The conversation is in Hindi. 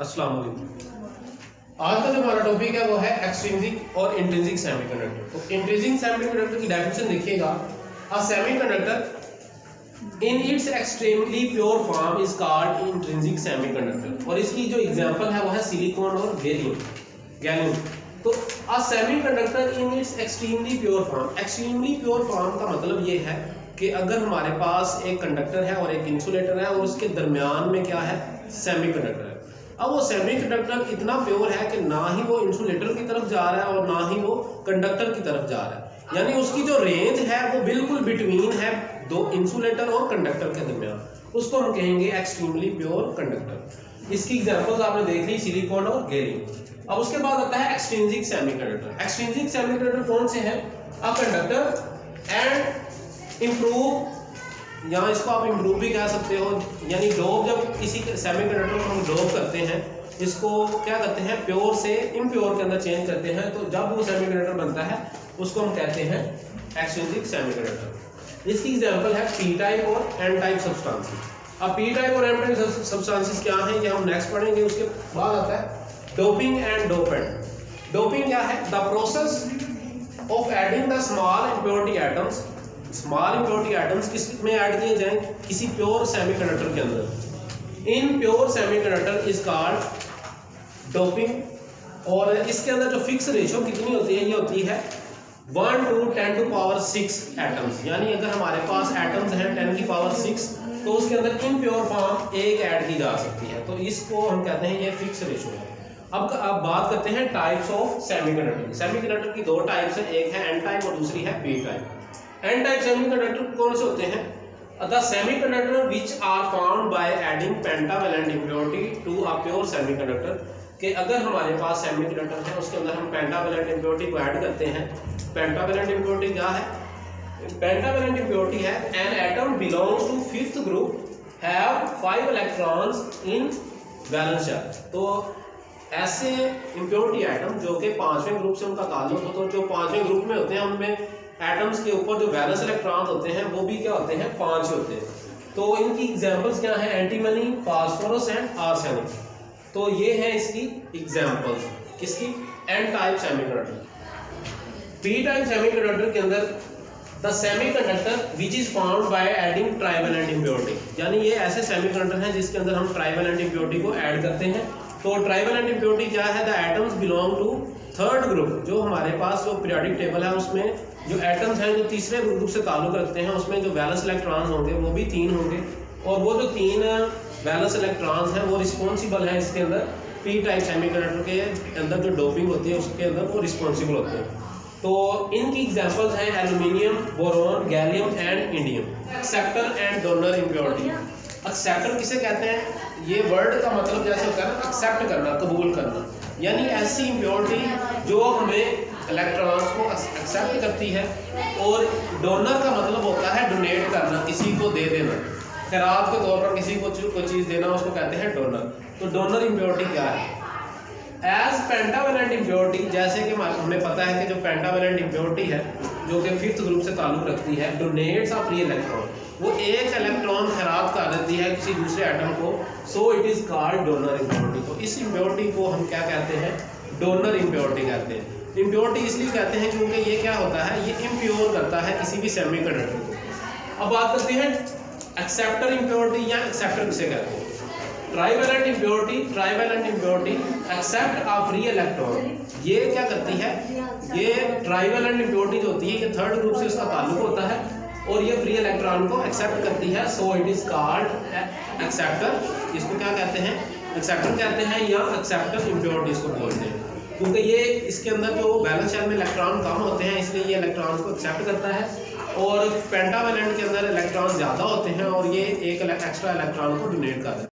अस्सलाम वालेकुम आज का जो हमारा टॉपिक है वो है एक्सट्रिंसिक और इंट्रिंसिक सेमीकंडक्टर तो इंट्रिंसिक सेमीकंडक्टर की डेफिनेशन देखिएगा। A semiconductor in its extremely pure form is called intrinsic semiconductor और इसकी जो एग्जांपल है वो है सिलिकॉन और गैलियम गैलियम तो a semiconductor in its extremely pure form extremely pure form का मतलब ये है कि अगर हमारे पास एक कंडक्टर है और एक इंसुलेटर है, और उसके दरमियान में क्या है? सेमीकंडक्टर है। अब वो सेमी कंडक्टर इतना प्योर है कि ना ही वो इंसुलेटर की तरफ़ जा रहा है और ना ही वो कंडक्टर की तरफ़ जा रहा है। यानी उसकी जो रेंज है वो बिल्कुल बिटवीन है दो इंसुलेटर और कंडक्टर के दरमियान। उसको हम कहेंगे एक्सट्रीमली प्योर कंडक्टर इसकी एग्जांपल्स आपने देख ली सिलिकॉन और गैलियम अब उसके बाद आता है एक्सट्रिंसिक सेमीकंडक्टर एक्सट्रिंसिक सेमीकंडक्टर कौन से हैं? अ कंडक्टर एंड इंप्रूव यहाँ इसको आप इम्प्रूव भी कह सकते हो, यानी डोप जब किसी सेमीकंडक्टर को हम डोप करते हैं, इसको क्या करते हैं प्योर से इम्प्योर के अंदर चेंज करते हैं तो जब वो सेमीकंडक्टर बनता है, उसको हम कहते हैं एक्सट्रिंसिक सेमीकंडक्टर इसकी एग्ज़ाम्पल है पी टाइप और एन टाइप सब्सटेंसेस अब पी टाइप और एन टाइप सब्सटेंसेस क्या है, ये हम नेक्स्ट पढ़ेंगे, उसके बाद आता है डोपिंग एंड डोपेंट डोपिंग क्या है? The process of adding the small impurity atoms small impurity items किसमें ऐड किए जाएँ? किसी प्योर सेमीकंडक्टर के अंदर। In pure semiconductor is called doping और इसके अंदर जो फिक्स रेशियो कितनी होती है? ये होती है one to ten to power six atoms यानी अगर हमारे पास एटम्स हैं टेन की पावर सिक्स तो उसके अंदर इन प्योर फॉर्म एक ऐड की जा सकती है। तो इसको हम कहते हैं ये फिक्स रेशियो है। अब अब बात करते हैं टाइप्स ऑफ़ सेमीकंडक्टर सेमीकंडक्टर की दो टाइप्स है, एक है एन टाइप और दूसरी है P type N type semiconductor कौन से होते हैं? Semiconductor which are found by adding pentavalent impurity to a pure semiconductor कि अगर हमारे पास सेमीकंडक्टर है, उसके अंदर हम पेंटावेलेंट इम्प्योरिटी को ऐड करते हैं। पेंटावेलेंट इम्प्योरिटी क्या है? पेंटावेलेंट इम्प्योरिटी है an atom belongs to fifth group have five electrons in valence charge तो ऐसे इम्प्योरिटी आइटम जो कि पाँचवें ग्रुप से उनका ताल्लुक हो तो जो पाँचवें ग्रुप में होते हैं, उनमें एटम्स के ऊपर जो वैलेंस इलेक्ट्रॉन होते हैं, वो भी क्या होते हैं? पाँच होते हैं। तो इनकी एग्जांपल्स क्या है? एंटीमनी फास्फोरस एंड आर्सेनिक तो ये है इसकी एग्जांपल्स किसकी? N type semiconductor p type semiconductor के अंदर the semiconductor which is found by adding trivalent impurity यानी ये ऐसे सेमीकंडक्टर हैं जिसके अंदर हम ट्राइवेलेंट इम्प्योरिटी को ऐड करते हैं। तो ट्राइबल एंड इम्प्योरिटी क्या है? The atoms belong to third group जो हमारे पास जो पीरियोडिक टेबल है, उसमें जो एटम्स हैं, जो तीसरे ग्रुप से ताल्लुक रखते हैं, उसमें जो वैलेंस इलेक्ट्रॉन्स होंगे, वो भी तीन होंगे। और वो जो तीन वैलेंस इलेक्ट्रॉन्स हैं, वो रिस्पॉन्सिबल हैं इसके अंदर। पी टाइप सेमीकंडक्टर के अंदर जो डोपिंग होती है, उसके अंदर वो रिस्पॉन्सिबल होते हैं। तो इनकी एग्जांपल्स हैं aluminium boron gallium and indium acceptor and donor impurity acceptor किसे कहते हैं? ये वर्ड का मतलब जैसे होता है ना एक्सेप्ट करना, कबूल करना। यानी ऐसी इम्प्योरिटी जो हमें इलेक्ट्रॉन्स को एक्सेप्ट करती है और डोनर का मतलब होता है डोनेट करना, किसी को दे देना। खराब के तौर पर किसी को कोई चीज़ देना, उसको कहते हैं डोनर तो डोनर इम्प्योरिटी क्या है? एज पेंटावेलेंट इम्प्योरिटी जैसे कि हमें पता है कि जो पेंटावेलेंट इम्प्योरिटी है, जो कि फिफ्थ ग्रुप से ताल्लुक रखती है डोनेट्स ऑफ़ फ्री इलेक्ट्रॉन वो एक इलेक्ट्रॉन खराब कर देती है किसी दूसरे एटम को so it is called donor impurity तो इस इम्प्योरिटी को हम क्या कहते हैं? डोनर इम्प्योरिटी कहते हैं। इम्प्योरिटी इसलिए कहते हैं क्योंकि ये क्या होता है? ये इम्प्योर करता है किसी भी सेमी को। अब बात करते हैं एक्सेप्टर इम्प्योरिटी या एक्सेप्टर किसे कहते हैं? Trivalent impurity trivalent impurity accept a free electron ये क्या करती है? ये ट्राइवेलेंट इम्प्योरिटी जो होती है, ये थर्ड ग्रुप से उसका ताल्लुक होता है और ये फ्री इलेक्ट्रॉन को एक्सेप्ट करती है so it is called acceptor इसको क्या कहते हैं? एक्सेप्टर कहते हैं या एक्सेप्टर इम्प्योरिटी इसको बोलते हैं। क्योंकि ये इसके अंदर जो बैलेंस शेल में इलेक्ट्रॉन कम होते हैं, इसलिए ये इलेक्ट्रॉन को एक्सेप्ट करता है और पेंटावेलेंट के अंदर इलेक्ट्रॉन ज़्यादा होते हैं और ये एक एक्स्ट्रा इलेक्ट्रॉन को डोनेट करता है।